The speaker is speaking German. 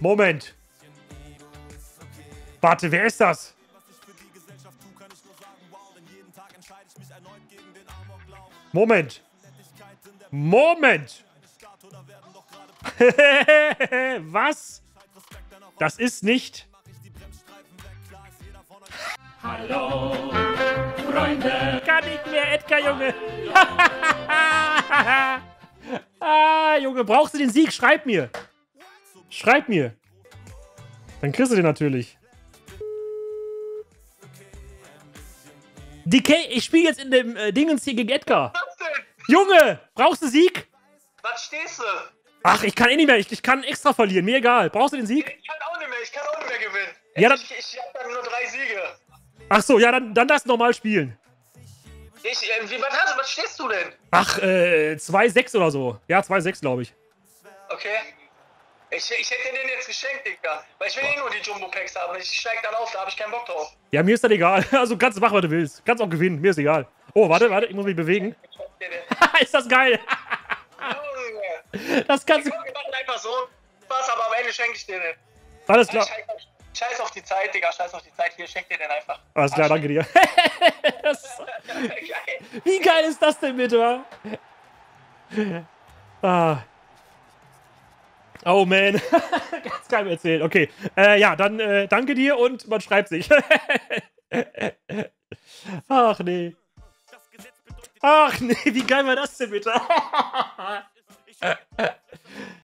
Moment. Warte, wer ist das? Moment. Moment. Was? Das ist nicht. Hallo, Freunde. Kann nicht mehr, Edgar, Junge. ah, Junge, brauchst du den Sieg? Schreib mir. Schreib mir. Dann kriegst du den natürlich. DK, ich spiele jetzt in dem äh, Dingens hier gegen Edgar. Was denn? Junge, brauchst du Sieg? Was stehst du? Ach, ich kann eh nicht mehr. Ich, ich kann extra verlieren. Mir egal. Brauchst du den Sieg? Ich kann auch nicht mehr, ich kann auch nicht mehr gewinnen. Ja, dann- ich ich habe dann nur drei Siege. Ach so, ja, dann, dann lass normal spielen. Ich, äh, wie, was, hast, du- was stehst du denn? Ach, äh, 2-6 oder so. Ja, 2-6, glaube ich. Okay. Ich, ich hätte den jetzt geschenkt, Digga. Weil ich will eh nur die Jumbo-Packs haben. Ich steig dann auf, da habe ich keinen Bock drauf. Ja, mir ist das egal. Also kannst du machen, was du willst. Kannst auch gewinnen. Mir ist egal. Oh, warte, warte, ich muss mich bewegen. Dir ist das geil. Das kannst du. Wir machen einfach so was, aber am Ende schenke ich dir den. Alles klar. Scheiß, auf die Zeit, Digga. Scheiß auf die Zeit. Hier, schenk dir den einfach. Alles klar, danke dir. wie geil ist das denn bitte? Ah. Oh man. Ganz geil erzählt. Okay. Äh, ja, dann äh, danke dir und man schreibt sich. Ach nee. Ach nee, wie geil war das denn bitte?